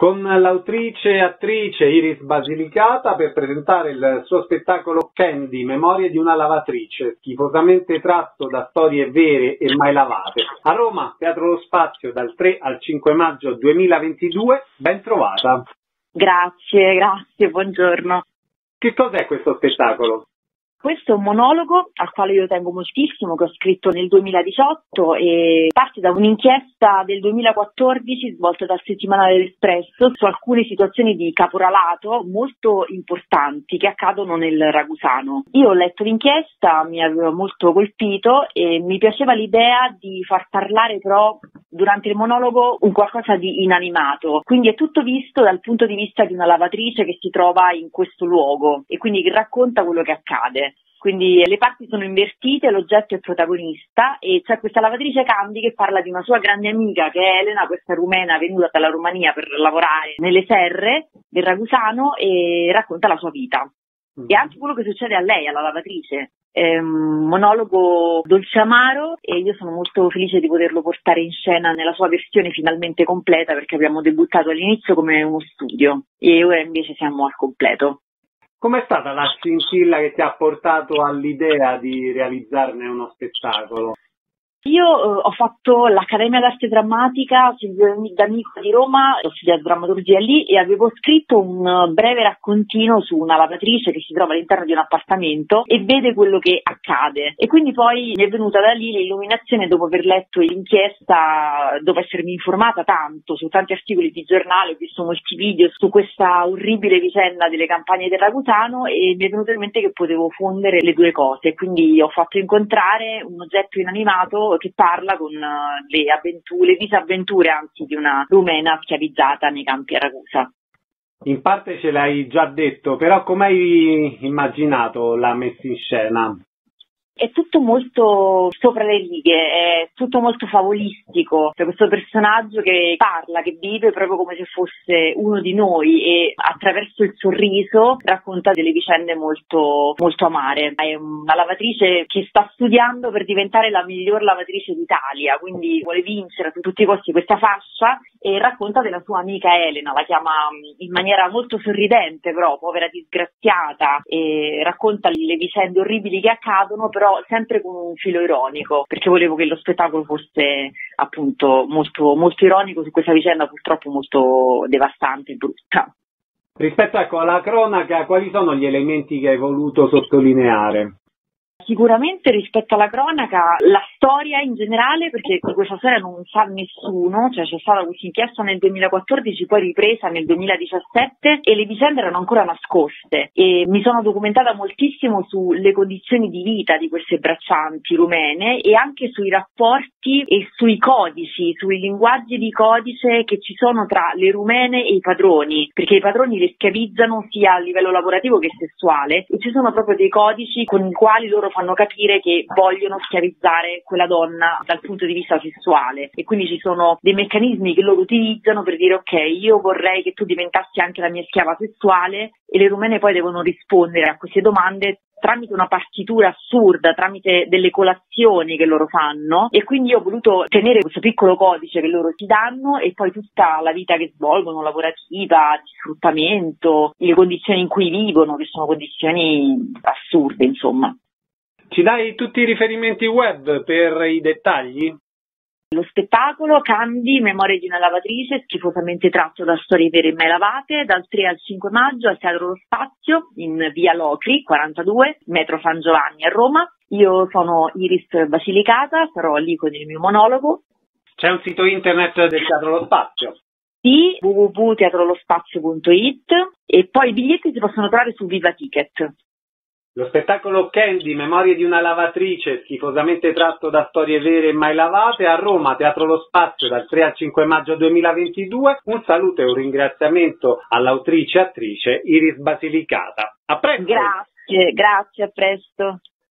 con l'autrice e attrice Iris Basilicata per presentare il suo spettacolo Candy, Memorie di una lavatrice, schifosamente tratto da storie vere e mai lavate. A Roma, Teatro Lo Spazio, dal 3 al 5 maggio 2022. Ben trovata. Grazie, grazie, buongiorno. Che cos'è questo spettacolo? Questo è un monologo al quale io tengo moltissimo, che ho scritto nel 2018 e parte da un'inchiesta del 2014 svolta dal settimanale dell'Espresso su alcune situazioni di caporalato molto importanti che accadono nel Ragusano. Io ho letto l'inchiesta, mi aveva molto colpito e mi piaceva l'idea di far parlare però durante il monologo un qualcosa di inanimato, quindi è tutto visto dal punto di vista di una lavatrice che si trova in questo luogo e quindi racconta quello che accade. Quindi le parti sono invertite, l'oggetto è il protagonista e c'è questa lavatrice Candy che parla di una sua grande amica che è Elena, questa rumena venuta dalla Romania per lavorare nelle serre del Ragusano e racconta la sua vita. E anche quello che succede a lei, alla lavatrice. È un monologo dolce amaro e io sono molto felice di poterlo portare in scena nella sua versione finalmente completa perché abbiamo debuttato all'inizio come uno studio e ora invece siamo al completo. Com'è stata la scintilla che ti ha portato all'idea di realizzarne uno spettacolo? Io eh, ho fatto l'Accademia d'Arte Drammatica Silvio D'Amico di Roma, ho studiato drammaturgia lì e avevo scritto un breve raccontino su una lavatrice che si trova all'interno di un appartamento e vede quello che accade. E quindi poi mi è venuta da lì l'illuminazione dopo aver letto l'inchiesta, dopo essermi informata tanto su tanti articoli di giornale, ho visto molti video su questa orribile vicenda delle campagne del Ragusano e mi è venuto in mente che potevo fondere le due cose. Quindi ho fatto incontrare un oggetto inanimato che parla con eh, le avventure, le disavventure anzi di una rumena schiavizzata nei campi a Ragusa. In parte ce l'hai già detto, però come hai immaginato la messa in scena? È tutto molto sopra le righe, è tutto molto favolistico. C'è questo personaggio che parla, che vive proprio come se fosse uno di noi e attraverso il sorriso racconta delle vicende molto, molto amare. È una lavatrice che sta studiando per diventare la miglior lavatrice d'Italia, quindi vuole vincere a tutti i costi questa fascia e racconta della sua amica Elena, la chiama in maniera molto sorridente però, povera disgraziata, e racconta le vicende orribili che accadono, però sempre con un filo ironico, perché volevo che lo spettacolo fosse appunto molto, molto ironico su questa vicenda purtroppo molto devastante e brutta. Rispetto ecco, alla cronaca, quali sono gli elementi che hai voluto sottolineare? Sicuramente rispetto alla cronaca, la storia in generale, perché questa storia non sa nessuno, cioè c'è stata questa inchiesta nel 2014, poi ripresa nel 2017 e le vicende erano ancora nascoste. E mi sono documentata moltissimo sulle condizioni di vita di queste braccianti rumene e anche sui rapporti e sui codici, sui linguaggi di codice che ci sono tra le rumene e i padroni, perché i padroni le schiavizzano sia a livello lavorativo che sessuale e ci sono proprio dei codici con i quali loro fanno capire che vogliono schiavizzare quella donna dal punto di vista sessuale e quindi ci sono dei meccanismi che loro utilizzano per dire ok io vorrei che tu diventassi anche la mia schiava sessuale e le rumene poi devono rispondere a queste domande tramite una partitura assurda, tramite delle colazioni che loro fanno e quindi io ho voluto tenere questo piccolo codice che loro ti danno e poi tutta la vita che svolgono, lavorativa, di sfruttamento, le condizioni in cui vivono, che sono condizioni assurde, insomma. Ci dai tutti i riferimenti web per i dettagli? Lo spettacolo Candy, Memorie di una lavatrice, schifosamente tratto da storie vere e mai lavate, dal 3 al 5 maggio al Teatro Lo Spazio, in via Locri, 42, metro San Giovanni a Roma. Io sono Iris Basilicata, sarò lì con il mio monologo. C'è un sito internet del Teatro Lo Spazio? Sì, www.teatrolospazio.it e poi i biglietti si possono trovare su Viva Ticket. Lo spettacolo Candy, Memorie di una lavatrice, schifosamente tratto da storie vere e mai lavate, a Roma, Teatro Lo Spazio, dal 3 al 5 maggio 2022. Un saluto e un ringraziamento all'autrice e attrice Iris Basilicata. A presto! Grazie, grazie, a presto.